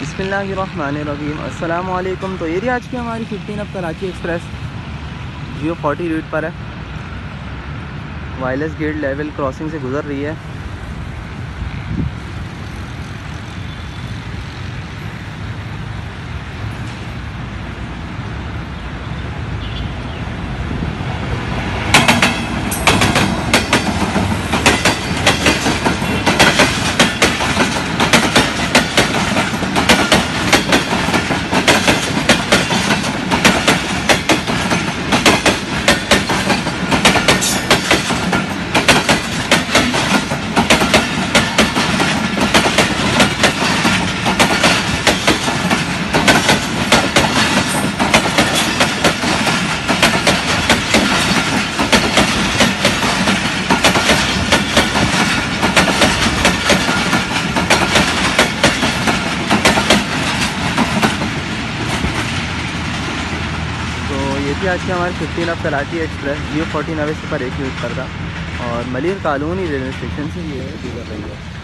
बसमीम अल्लाम तो ये रही आज की हमारी फिफ्टीन अब कराची एक्सप्रेस। जियो फोर्टी रूट पर है। वायरलेस गेट लेवल क्रॉसिंग से गुज़र रही है। ये थी आज की हमारी fifteen of Karachi express Jio fourteen away पर एक यूज़ करता और मलिर कॉलोनी रेलवे स्टेशन से ये रही है।